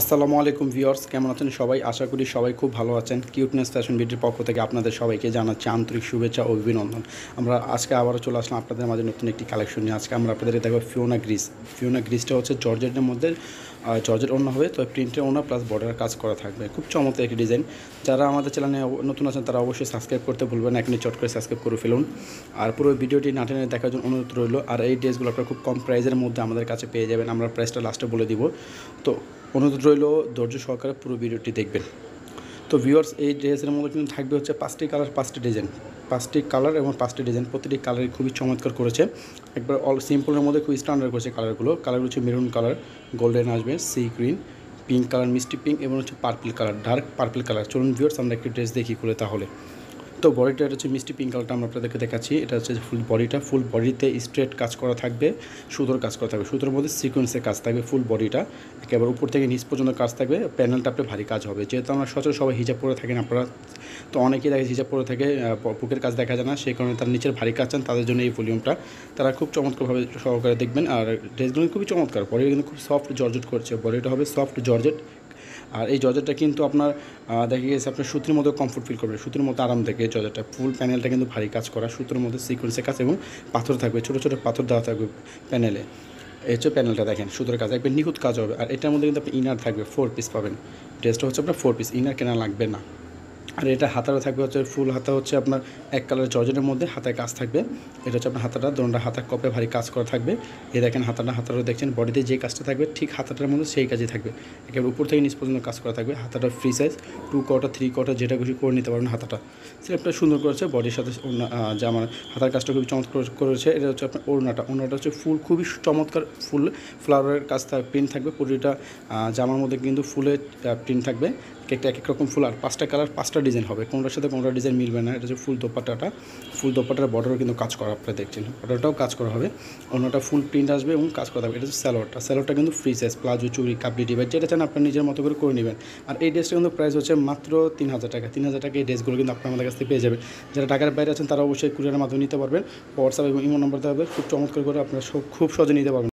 আসসালামু আলাইকুম ভিউয়ার্স, কেমন আছেন সবাই? আশা করি সবাই খুব ভালো আছেন। কিউটনেস ফ্যাশন বিউটির পক্ষ থেকে আপনাদের সবাইকে জানাচ্ছি আন্তরিক শুভেচ্ছা ও অভিনন্দন। আমরা আজকে আবারও চলে আসলাম আপনাদের মাঝে নতুন একটি কালেকশন নিয়ে। আজকে আমরা আপনাদের দেখব ফিওনা গ্রিস ফিওনা গ্রিসটা হচ্ছে জর্জেটের মধ্যে জর্জেট ওনা হবে। তো প্রিন্টের ওনা প্লাস বর্ডারের কাজ করা থাকবে। খুব চমৎকার একটি ডিজাইন যারা আমাদের চ্যানেলে নতুন আছেন, তারা অবশ্যই সাবস্ক্রাইব করতে ভুলবেন না। এখনই চট করে সাবস্ক্রাইব করে ফেলুন। আর পুরো ভিডিওটি না টেনে দেখার জন্য অনুরোধ রইল। আর এই ড্রেসগুলো আপনারা খুব কম প্রাইসের মধ্যে আমাদের কাছে পেয়ে যাবেন। আমরা প্রাইসটা লাস্টে বলে দিব। তো অনুরোধ রইল, ধৈর্য সহকারে পুরো ভিডিওটি দেখবেন। তো ভিউয়ার্স এই ড্রেসের মধ্যে কিন্তু থাকবে হচ্ছে পাঁচটি কালার পাঁচটি ডিজাইন পাঁচটি কালার এবং পাঁচটি ডিজাইন প্রতিটি কালারই খুবই চমৎকার করেছে। একবার অল সিম্পলের মধ্যে খুবই স্ট্যান্ডার্ড করেছে কালারগুলো কালারগুলো হচ্ছে মেরুন কালার গোল্ডেন আসবে সি গ্রিন পিঙ্ক কালার মিষ্টি পিঙ্ক এবং হচ্ছে purple colour dark purple colour চলুন ভিউয়ার্স আমরা একটি ড্রেস দেখি করে তাহলে। তো বডিটা, এটা হচ্ছে মিষ্টি পিঙ্ক কালারটা আমরা আপনাদেরকে দেখাচ্ছি। এটা হচ্ছে ফুল বডিটা ফুল বডিতে স্ট্রেট কাজ করা থাকবে, সুতোর কাজ করা থাকবে। সুতোর মধ্যে সিকোয়েন্সের কাজ থাকবে ফুল বডিটা একেবারে উপর থেকে নিচ পর্যন্ত কাজ থাকবে প্যানেলটা আপনার ভারী কাজ হবে। যেহেতু আমরা সচরাচর সবাই হিজাব পরে থাকেন আপনারা তো অনেকেই দেখে হিজাব পরে থাকে বুকের কাজ দেখা যায় না, সেই কারণে তার নিচের ভারী কাজ চান, তাদের জন্য এই ভলিউমটা তারা খুব চমৎকারভাবে সহকারে দেখবেন, আর ড্রেসগুলো খুবই চমৎকার বডিটা কিন্তু খুব সফট জর্জেট করছে। বডিটা হবে সফট জর্জেট আর এই জর্জারটা কিন্তু আপনার দেখে গেছে আপনার সুতির মধ্যে কমফোর্ট ফিল করবে। সুতির মতো আরাম থাকে এই জর্জেটটা। ফুল প্যানেলটা কিন্তু ভারী কাজ করা। সুতির মধ্যে সিকুয়েন্সে কাজ এবং পাথর থাকবে। ছোটো ছোটো পাথর দেওয়া থাকবে প্যানেলে এই হচ্ছে প্যানেলটা দেখেন, সুতোর কাজ। একবার নিখুঁত কাজ হবে। আর এটার মধ্যে কিন্তু আপনি ইনার থাকবে ফোর পিস পাবেন। ড্রেসটা হচ্ছে আপনার ফোর পিস ইনার কেনা লাগবে না। আর এটা হাতাটা থাকবে হচ্ছে ফুল হাতা হচ্ছে আপনার এক কালার জর্জেটের মধ্যে হাতায় কাজ থাকবে। এটা হচ্ছে আপনার হাতাটা দোনটা হাতা কপে ভারী কাজ করা থাকবে। এই দেখেন হাতাটা হাতাটা দেখছেন বডিতে যে কাজটা থাকবে ঠিক হাতাটার মধ্যে সেই কাজই থাকবে। একেবারে উপর থেকে নিচ পর্যন্ত কাজ করা থাকবে। হাতাটা ফ্রি সাইজ টু কটা থ্রি কটা যেটা খুশি করে নিতে পারবেন হাতাটা। সেটা সুন্দর করেছে বডির সাথে আহ, জামার হাতার কাজটা খুবই চমৎকার করেছে এটা হচ্ছে আপনার ওড়নাটা। ওড়নাটা হচ্ছে ফুল খুবই চমৎকার ফুল ফ্লাওয়ারের কাজ থাকবে প্রিন্ট থাকবে প্রতিটা জামার মধ্যে কিন্তু ফুলের প্রিন্ট থাকবে। এক একটা এক এক রকম ফুল আর পাঁচটা কালার পাঁচটা ডিজাইন হবে, কোনটার সাথে কোনটা ডিজাইন মিলবে না, এটা হচ্ছে ফুল দোপাট্টাটা। ফুল দোপাট্টার বর্ডারও কিন্তু কাজ করা আপনারা দেখছেন। বর্ডারটাও কাজ করা হবে। অন্যটা ফুল প্রিন্ট আসবে এবং কাজ করা হবে। এটা হচ্ছে স্যালোয়ারটা স্যালোয়ারটা কিন্তু ফ্রি সাইজ প্লাজো চুরি কাপড়ি ডিভাইস যেটা চান আপনার নিজের মতো করে করে নেবেন। আর এই ড্রেসটা কিন্তু প্রাইস হচ্ছে মাত্র তিন হাজার টাকা। তিন হাজার টাকা এই ড্রেসগুলো কিন্তু আপনার আমাদের কাছ থেকে পেয়ে যাবেন। যারা ঢাকার বাইরে আছেন, তারা অবশ্যই কুরিয়ারের মাধ্যমে নিতে পারবেন। হোয়াটসঅ্যাপ এবং ইমো নম্বর দেওয়া হবে খুব চমৎকার করে আপনারা খুব সহজে নিতে পারবেন।